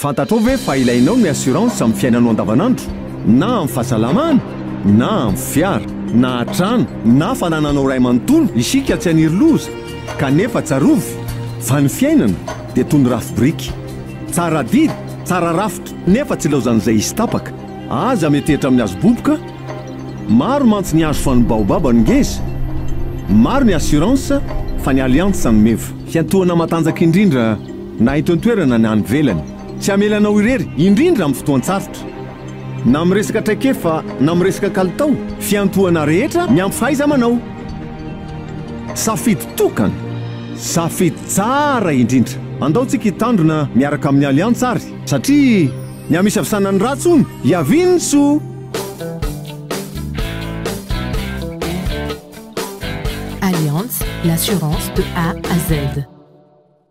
Fantatrao ve fa ilainao ny assurance amin'ny fiainanao andavanandro? Na amin'ny fahasalamana, na amin'ny fiara, na trano, na fanananao ray manontolo? Isika tsy haniry loza, kanefa tsarovy fa ny fiainana dia toy ny rafi-biriky. Tsara adidy, tsara rafitra, nefa tsy ilaozan'izay hisy tapaka. Aza miantehitra amin'ny hazo boboka. Maro mantsy ny hazo fa ny baobab no ngeza. Maro ny assurance fa ny alliance no meva. Fiantohana matanjaka indrindra. na eto an-toerana na any ivelany. Tsy hamela anao irery, indrindra amin'ny fotoan-tsarotra. Na amin'ny resaka traikefa na amin'ny resaka kalitao, fiantohana rehetra ny ampy fahaiza-manao. Safidy tokana, safidy tsara indrindra. Andao tsika hitandrina miaraka amin'ny aliantsa ary, satria ny hamisavsana ny ratsy hono, hiaviany ny soa! Allianz, l'assurance de A à Z.